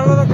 বারবার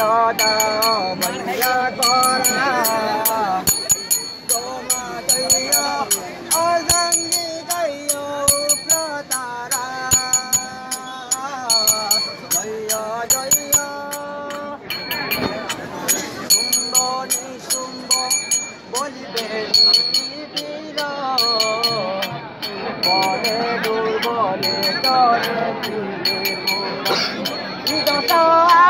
Oh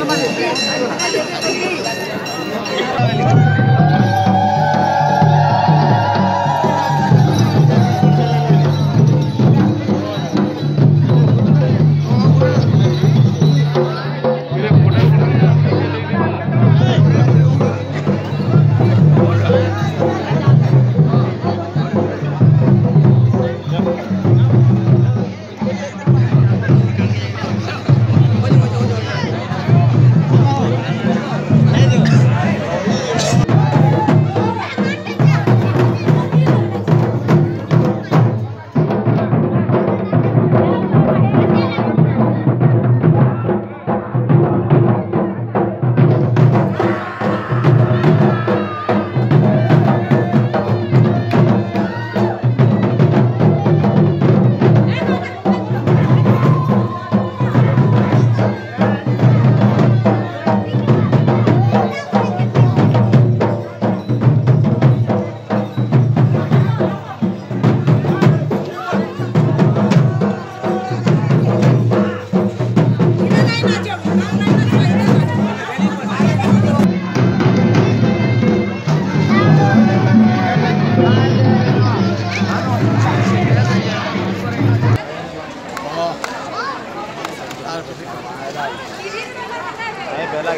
頑張る。नहीं बेला